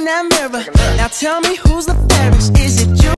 in that mirror. Now tell me who's the fairest? Is it you?